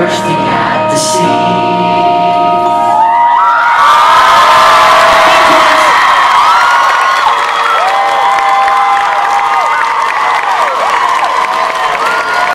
bursting at the sea.